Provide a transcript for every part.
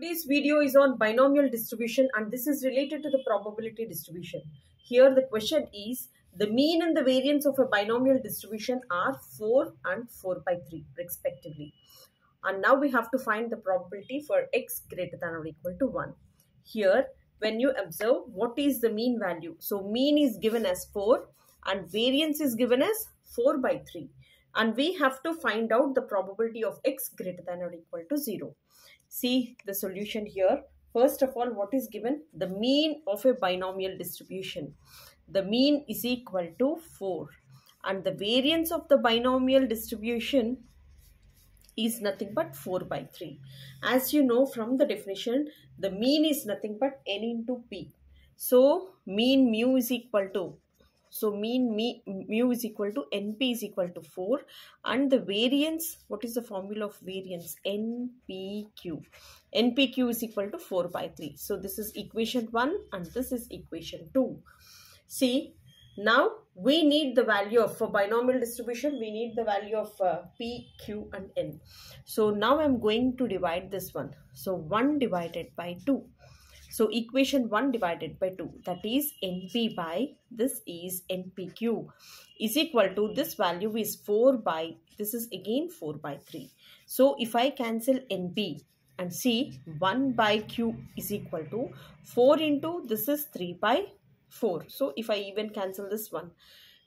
Today's video is on binomial distribution and this is related to the probability distribution. Here the question is the mean and the variance of a binomial distribution are 4 and 4 by 3 respectively. And now we have to find the probability for x greater than or equal to 1. Here when you observe what is the mean value. So mean is given as 4 and variance is given as 4 by 3 and we have to find out the probability of x greater than or equal to 0 see the solution here. First of all, what is given? The mean of a binomial distribution. The mean is equal to 4 and the variance of the binomial distribution is nothing but 4 by 3. As you know from the definition, the mean is nothing but n into p. So, mean mu is equal to so mean mu is equal to NP is equal to 4 and the variance, what is the formula of variance? NPQ. NPQ is equal to 4 by 3. So this is equation 1 and this is equation 2. See, now we need the value of, for binomial distribution, we need the value of uh, P, Q and N. So now I'm going to divide this one. So 1 divided by 2. So equation 1 divided by 2 that is NP by this is NPQ is equal to this value is 4 by this is again 4 by 3. So if I cancel NP and see 1 by Q is equal to 4 into this is 3 by 4. So if I even cancel this one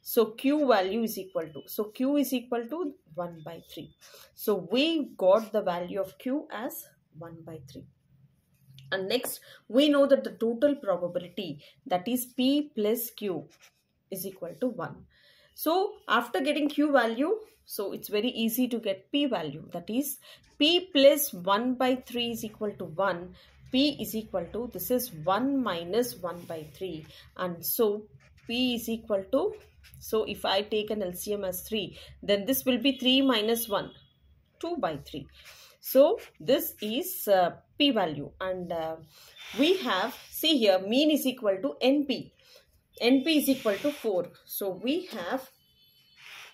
so Q value is equal to, so Q is equal to 1 by 3. So we got the value of Q as 1 by 3. And next, we know that the total probability that is P plus Q is equal to 1. So, after getting Q value, so it's very easy to get P value. That is, P plus 1 by 3 is equal to 1. P is equal to, this is 1 minus 1 by 3. And so, P is equal to, so if I take an LCM as 3, then this will be 3 minus 1, 2 by 3. So this is uh, p value and uh, we have see here mean is equal to np. np is equal to 4. So we have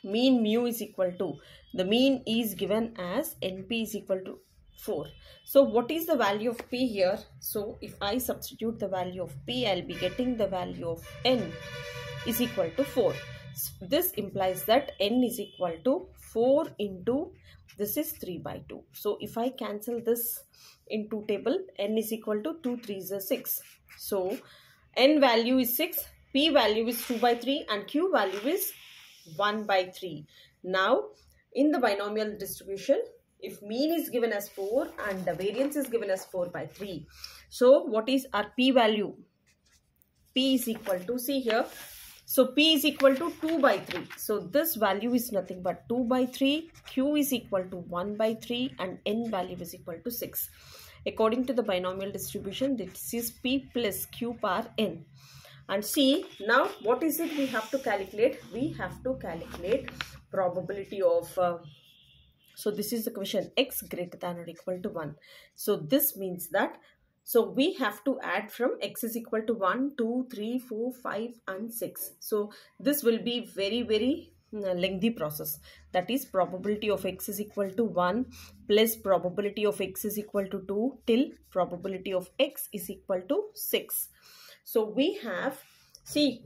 mean mu is equal to the mean is given as np is equal to 4. So what is the value of p here? So if I substitute the value of p I'll be getting the value of n is equal to 4. This implies that n is equal to 4 into this is 3 by 2 so if i cancel this into table n is equal to 2 3 is 6 so n value is 6 p value is 2 by 3 and q value is 1 by 3 now in the binomial distribution if mean is given as 4 and the variance is given as 4 by 3 so what is our p value? P is equal to see here so P is equal to 2 by 3. So this value is nothing but 2 by 3. Q is equal to 1 by 3 and N value is equal to 6. According to the binomial distribution, this is P plus Q power N. And see, now what is it we have to calculate? We have to calculate probability of... Uh, so this is the question x greater than or equal to 1. So this means that so we have to add from x is equal to 1, 2, 3, 4, 5 and 6. So this will be very, very uh, lengthy process. That is probability of x is equal to 1 plus probability of x is equal to 2 till probability of x is equal to 6. So we have, see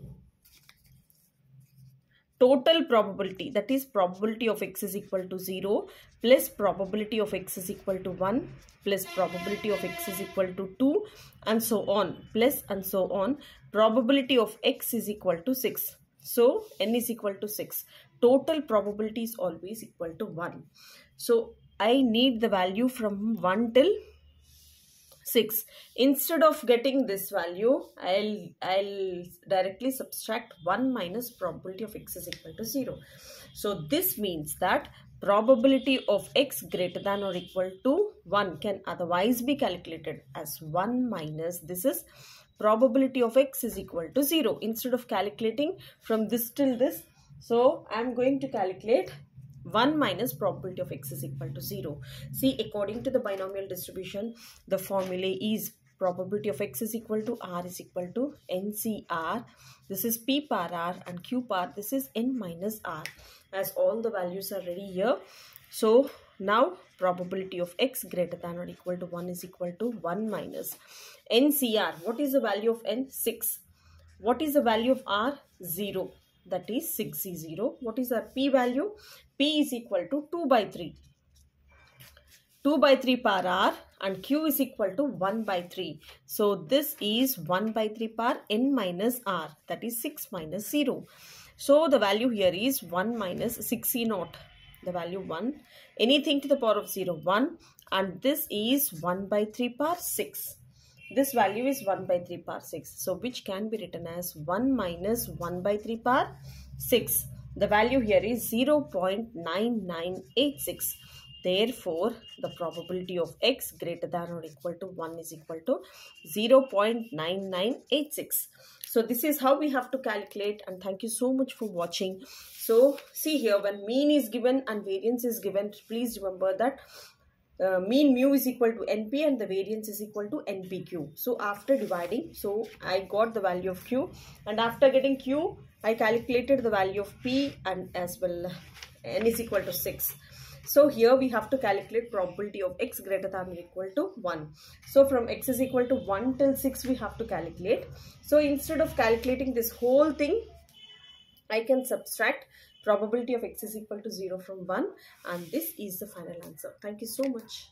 total probability that is probability of x is equal to 0 plus probability of x is equal to 1 plus probability of x is equal to 2 and so on plus and so on. Probability of x is equal to 6 so n is equal to 6 total probability is always equal to 1 so i need the value from 1 till 6 instead of getting this value i'll i'll directly subtract 1 minus probability of x is equal to 0 so this means that probability of x greater than or equal to 1 can otherwise be calculated as 1 minus this is probability of x is equal to 0 instead of calculating from this till this so i'm going to calculate 1 minus probability of x is equal to 0. See, according to the binomial distribution, the formula is probability of x is equal to r is equal to ncr. This is p power r and q power. This is n minus r. As all the values are ready here. So, Now probability of x greater than or equal to 1 is equal to 1 minus NCR. What is the value of N? 6. What is the value of R? 0. That is 6 is 0. What is our P value? P is equal to 2 by 3. 2 by 3 power r and q is equal to 1 by 3. So this is 1 by 3 power n minus r that is 6 minus 0. So the value here is 1 minus 6 e naught the value 1 anything to the power of 0 1 and this is 1 by 3 power 6 this value is 1 by 3 power 6 so which can be written as 1 minus 1 by 3 power 6 the value here is 0 0.9986 therefore the probability of x greater than or equal to 1 is equal to 0 0.9986 so this is how we have to calculate and thank you so much for watching. So see here when mean is given and variance is given, please remember that uh, mean mu is equal to np and the variance is equal to npq. So after dividing, so I got the value of q and after getting q, I calculated the value of p and as well n is equal to 6. So here we have to calculate probability of x greater than or equal to 1. So from x is equal to 1 till 6 we have to calculate. So instead of calculating this whole thing, I can subtract probability of x is equal to 0 from 1 and this is the final answer. Thank you so much.